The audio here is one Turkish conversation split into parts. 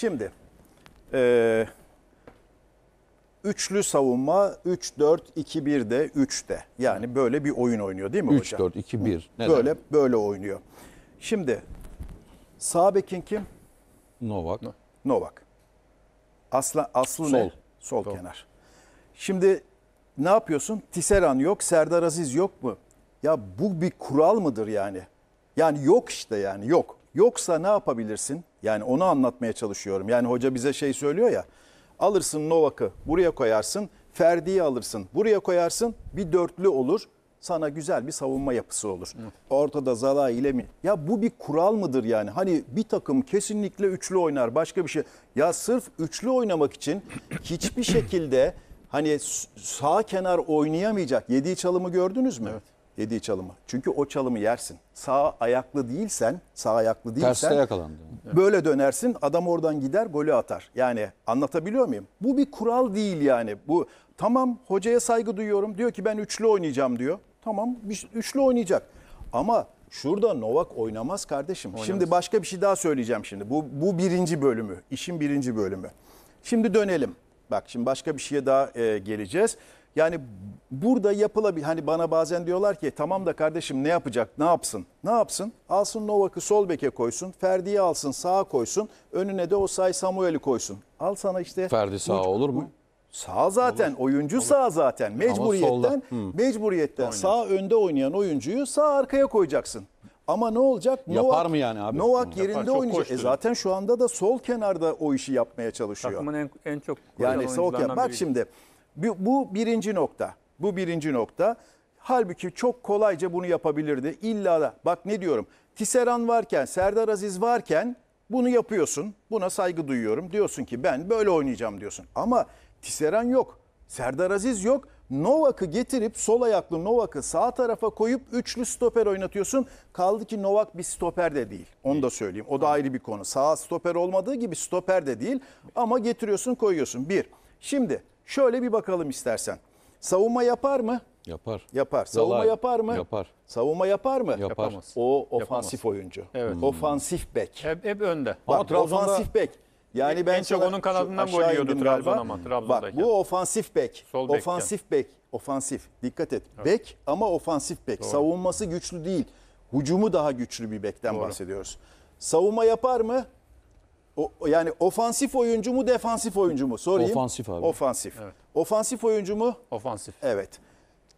Şimdi eee üçlü savunma 3-4-2-1'de 3'te. Yani böyle bir oyun oynuyor değil mi 3 hocam? 4 2 1. Neden? Böyle böyle oynuyor. Şimdi sağ bekin kim? Novak. Novak. Asla aslı Sol. ne? Sol, kenar. Şimdi ne yapıyorsun? Tisseran yok, Serdar Aziz yok mu? Ya bu bir kural mıdır yani? Yani yok işte yani yok. Yoksa ne yapabilirsin? Yani onu anlatmaya çalışıyorum. Yani hoca bize şey söylüyor ya. Alırsın Novak'ı buraya koyarsın. Ferdi'yi alırsın buraya koyarsın. Bir dörtlü olur. Sana güzel bir savunma yapısı olur. Ortada Zala ile mi? Ya bu bir kural mıdır yani? Hani bir takım kesinlikle üçlü oynar başka bir şey. Ya sırf üçlü oynamak için hiçbir şekilde hani sağ kenar oynayamayacak. Yediği çalımı gördünüz mü? Yediği çalımı. Çünkü o çalımı yersin. Sağ ayaklı değilsen, sağ ayaklı değilsen Terste yakalandı. Böyle dönersin adam oradan gider golü atar. Yani anlatabiliyor muyum? Bu bir kural değil yani. Bu tamam hocaya saygı duyuyorum. Diyor ki ben üçlü oynayacağım diyor. Tamam üçlü oynayacak. Ama şurada Novak oynamaz kardeşim. Şimdi başka bir şey daha söyleyeceğim şimdi. Bu, bu birinci bölümü. işin birinci bölümü. Şimdi dönelim. Bak şimdi başka bir şeye daha e, geleceğiz. Yani burada yapılabilir. Hani bana bazen diyorlar ki tamam da kardeşim ne yapacak? Ne yapsın? Ne yapsın? Alsın Novak'ı sol beke koysun. Ferdi'yi alsın sağa koysun. Önüne de Osay Samuel'i koysun. Al sana işte. Ferdi sağ olur mu? Sağ zaten. Oyuncu sağ zaten. Mecburiyetten solda. mecburiyetten sağ önde oynayan oyuncuyu sağ arkaya koyacaksın. Ama ne olacak? Yapar mı yani abi? Novak Yapar, yerinde çok oynayacak. E zaten şu anda da sol kenarda o işi yapmaya çalışıyor. Takımın en, en çok Yani sol kenar. Bak biriydi. şimdi bu, birinci nokta. Bu birinci nokta. Halbuki çok kolayca bunu yapabilirdi. İlla da bak ne diyorum. Tisseran varken, Serdar Aziz varken bunu yapıyorsun. Buna saygı duyuyorum. Diyorsun ki ben böyle oynayacağım diyorsun. Ama Tisseran yok. Serdar Aziz yok. Novak'ı getirip sol ayaklı Novak'ı sağ tarafa koyup üçlü stoper oynatıyorsun. Kaldı ki Novak bir stoper de değil. Onu da söyleyeyim. O da ayrı bir konu. Sağ stoper olmadığı gibi stoper de değil. Ama getiriyorsun koyuyorsun. Bir. Şimdi şöyle bir bakalım istersen. Savunma yapar mı? Yapar. Yapar. Savunma Zalai. yapar mı? Yapar. Savunma yapar mı? Yapar. Yapamaz. O ofansif oyuncu. Evet. Ofansif bek. Hep, hep önde. Ama Bak Trabzon'da- ofansif bek. Yani ben En çok onun kanadından gol yiyordu Trabzon galiba. ama, Bak Trabzon'dayken. bu ofansif bek. Sol ofansif bek. Ofansif. Dikkat et. Bek ama ofansif bek. Savunması güçlü değil. Hücumu daha güçlü bir bekten bahsediyoruz. Savunma yapar mı? O, yani ofansif oyuncu mu defansif oyuncu mu? Sorayım. Ofansif abi. Ofansif. Ofansif oyuncu mu? Ofansif. Evet.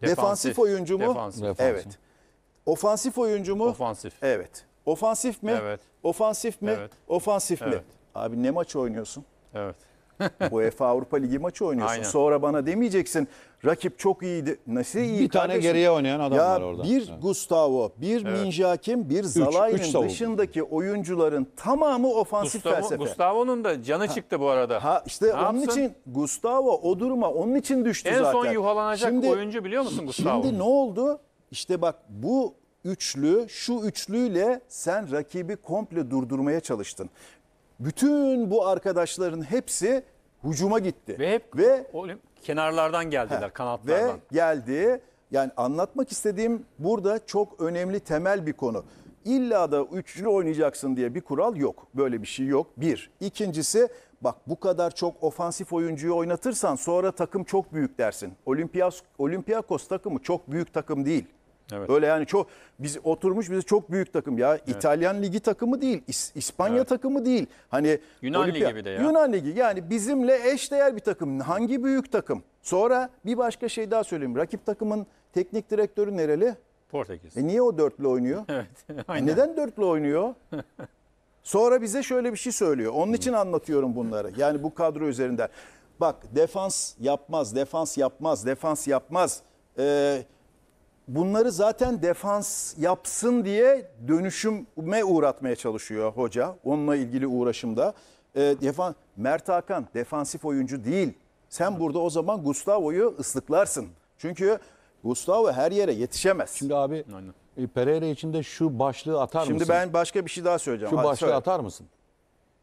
Defansif. Defansif oyuncu mu? Defansif. Defansif. Evet. Ofansif oyuncu mu? Ofansif. Evet. Ofansif mi? Evet. Ofansif mi? Evet. Ofansif mi? Evet. Abi ne maç oynuyorsun? Evet. UEFA Avrupa Ligi maçı oynuyorsun. Aynen. Sonra bana demeyeceksin rakip çok iyiydi. Nasıl iyi Bir tane kardeşim? geriye oynayan adam ya var orada. Bir Evet. Gustavo, bir Minjakim, bir savunma. dışındaki oyuncuların tamamı ofansif Gustavo, felsefe. Gustavo'nun da canı çıktı bu arada. Ha işte Ne onun yapsın? için Gustavo o duruma onun için düştü En zaten. son yuhalanacak oyuncu biliyor musun Gustavo? Şimdi ne oldu? İşte bak bu üçlü, şu üçlüyle sen rakibi komple durdurmaya çalıştın. Bütün bu arkadaşların hepsi hücuma gitti. Ve hep ve olim- kenarlardan geldiler, kanatlardan. ve geldi. Yani anlatmak istediğim burada çok önemli temel bir konu. İlla da üçlü oynayacaksın diye bir kural yok. Böyle bir şey yok. Bir. İkincisi bak bu kadar çok ofansif oyuncuyu oynatırsan sonra takım çok büyük dersin. Olympias, Olympiakos takımı çok büyük takım değil. Evet. Öyle yani çok biz oturmuş bize çok büyük takım ya. İtalyan ligi takımı değil, İs- İspanya Evet. takımı değil. Hani Yunan ligi bir de ya. Yunan ligi yani bizimle eşdeğer bir takım. Hangi büyük takım? Sonra bir başka şey daha söyleyeyim. Rakip takımın teknik direktörü nereli? Portekiz. E niye o dörtlü oynuyor? Evet. E Aynen. neden dörtlü oynuyor? Sonra bize şöyle bir şey söylüyor. Onun için anlatıyorum bunları. Yani bu kadro üzerinden. Bak defans yapmaz, defans yapmaz, defans yapmaz. Ee, bunları zaten defans yapsın diye dönüşüme uğratmaya çalışıyor hoca. Onunla ilgili uğraşımda. Ee, defan, Mert Hakan defansif oyuncu değil. Sen burada o zaman Gustavo'yu ıslıklarsın. Çünkü Gustavo her yere yetişemez. Şimdi abi Aynen. e, Pereira için de şu başlığı atar Şimdi mısın? ben başka bir şey daha söyleyeceğim. Şu Hadi başlığı söyle. atar mısın?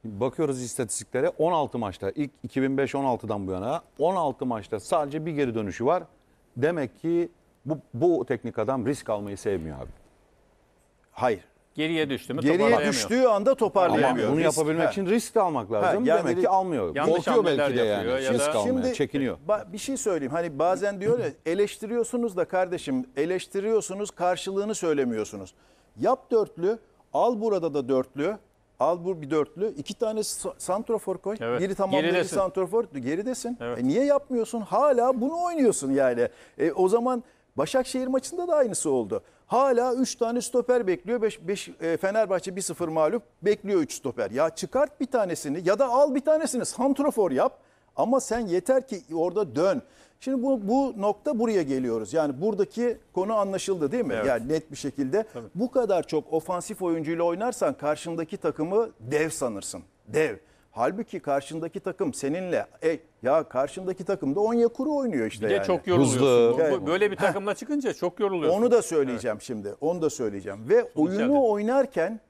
Bakıyoruz istatistiklere 16 maçta ilk 2005-16'dan bu yana 16 maçta sadece bir geri dönüşü var. Demek ki bu, bu teknik adam risk almayı sevmiyor abi. Hayır. Geriye düştü mü Geriye toparlayamıyor. düştüğü anda Ama toparlayamıyor. bunu Risk- yapabilmek Ha. için risk almak lazım. yani Demek ki almıyor. Yanlış Korkuyor hamleler belki de yapıyor yani. ya risk da- almaya, çekiniyor. ba- bir şey söyleyeyim. Hani bazen diyor ya eleştiriyorsunuz da kardeşim eleştiriyorsunuz karşılığını söylemiyorsunuz. Yap dörtlü, al burada da dörtlü. Al bu bir dörtlü. iki tane sa- santrofor koy. Evet. Biri tamamlayıcı Geridesin. santrofor. Geridesin. Evet. E niye yapmıyorsun? Hala bunu oynuyorsun yani. E o zaman Başakşehir maçında da aynısı oldu. Hala 3 tane stoper bekliyor. 5 5 Fenerbahçe 1-0 mağlup. Bekliyor 3 stoper. Ya çıkart bir tanesini ya da al bir tanesini santrofor yap. Ama sen yeter ki orada dön. Şimdi bu bu nokta buraya geliyoruz. Yani buradaki konu anlaşıldı değil mi? Evet. Yani net bir şekilde. Bu kadar çok ofansif oyuncuyla oynarsan karşındaki takımı dev sanırsın. Dev. Halbuki karşındaki takım seninle e, ya karşındaki takım da Onyekuru oynuyor işte Bir de yani. çok yoruluyorsun. Hızlı. Bu-. Böyle bir takımla çıkınca çok yoruluyorsun. Onu da söyleyeceğim şimdi. Onu da söyleyeceğim. Ve oyunu elde. oynarken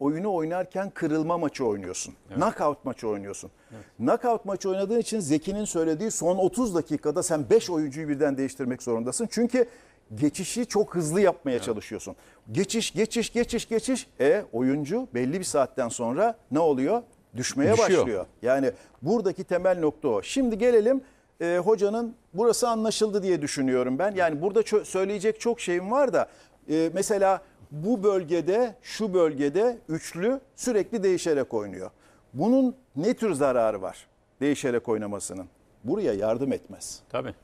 oyunu oynarken kırılma maçı oynuyorsun. Knockout maçı oynuyorsun. Knockout maçı oynadığın için Zeki'nin söylediği son 30 dakikada sen 5 oyuncuyu birden değiştirmek zorundasın. Çünkü geçişi çok hızlı yapmaya çalışıyorsun. Geçiş, geçiş, geçiş, geçiş. E oyuncu belli bir saatten sonra ne oluyor? Düşmeye Düşüyor. başlıyor. Yani buradaki temel nokta o. Şimdi gelelim e, hocanın burası anlaşıldı diye düşünüyorum ben. Yani burada söyleyecek çok şeyim var da e, mesela bu bölgede şu bölgede üçlü sürekli değişerek oynuyor. Bunun ne tür zararı var değişerek oynamasının? Buraya yardım etmez. Tabii.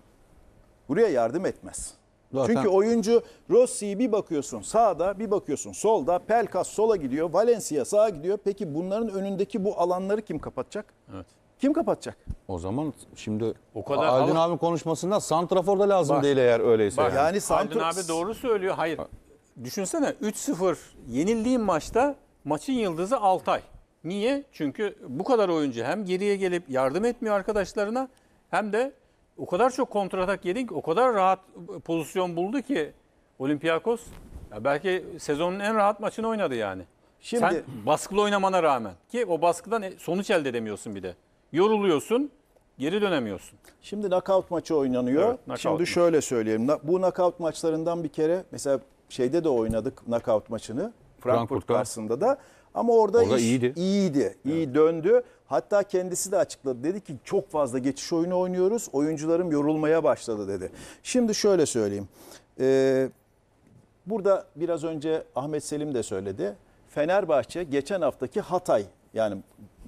Buraya yardım etmez. Zaten- Çünkü oyuncu Rossi'yi bir bakıyorsun sağda bir bakıyorsun solda. Pelkas sola gidiyor. Valencia sağa gidiyor. Peki bunların önündeki bu alanları kim kapatacak? Evet. Kim kapatacak? O zaman şimdi O kadar Aydın alın- abi konuşmasında santrafor da lazım Bak. değil eğer öyleyse. Bak, yani. Yani Aydın santro- abi doğru söylüyor. Hayır. Düşünsene 3-0 yenildiğin maçta maçın yıldızı Altay. Niye? Çünkü bu kadar oyuncu hem geriye gelip yardım etmiyor arkadaşlarına hem de o kadar çok kontratak yedin ki o kadar rahat pozisyon buldu ki Olympiakos ya belki sezonun en rahat maçını oynadı yani. Şimdi- Sen baskılı oynamana rağmen ki o baskıdan sonuç elde edemiyorsun bir de. Yoruluyorsun, geri dönemiyorsun. Şimdi knockout maçı oynanıyor. Evet, knockout Şimdi maçı. şöyle söyleyeyim. Bu knockout maçlarından bir kere mesela şeyde de oynadık knockout maçını. Frankfurt Frankfurt'ta. karşısında da. Ama orada, Orada iş iyiydi. iyiydi. iyi döndü. Hatta kendisi de açıkladı. Dedi ki çok fazla geçiş oyunu oynuyoruz. Oyuncularım yorulmaya başladı dedi. Şimdi şöyle söyleyeyim. Ee, Burada biraz önce Ahmet Selim de söyledi. Fenerbahçe geçen haftaki Hatay yani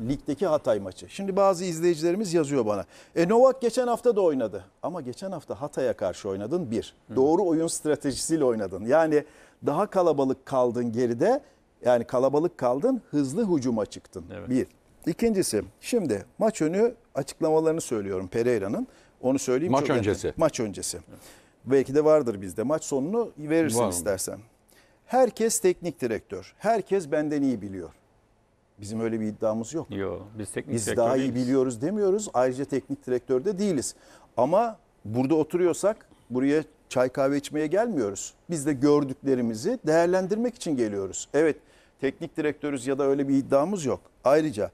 ligdeki Hatay maçı. Şimdi bazı izleyicilerimiz yazıyor bana. E Novak geçen hafta da oynadı. Ama geçen hafta Hatay'a karşı oynadın bir. Doğru oyun stratejisiyle oynadın. Yani daha kalabalık kaldın geride. Yani kalabalık kaldın hızlı hücuma çıktın. Evet. Bir. İkincisi şimdi maç önü açıklamalarını söylüyorum Pereira'nın. Onu söyleyeyim. Maç çok öncesi. önemli. Maç öncesi. Belki de vardır bizde. Maç sonunu verirsin Var istersen. Herkes teknik direktör. Herkes benden iyi biliyor. Bizim öyle bir iddiamız yok. Yok, biz teknik Biz daha iyi değiliz. biliyoruz demiyoruz. Ayrıca teknik direktör de değiliz. Ama burada oturuyorsak buraya çay kahve içmeye gelmiyoruz. Biz de gördüklerimizi değerlendirmek için geliyoruz. Evet teknik direktörüz ya da öyle bir iddiamız yok. Ayrıca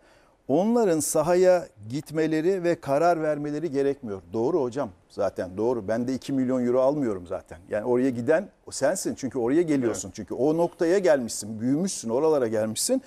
onların sahaya gitmeleri ve karar vermeleri gerekmiyor. Doğru hocam zaten doğru. Ben de 2 milyon euro almıyorum zaten. Yani oraya giden sensin çünkü oraya geliyorsun. Çünkü o noktaya gelmişsin, büyümüşsün, oralara gelmişsin.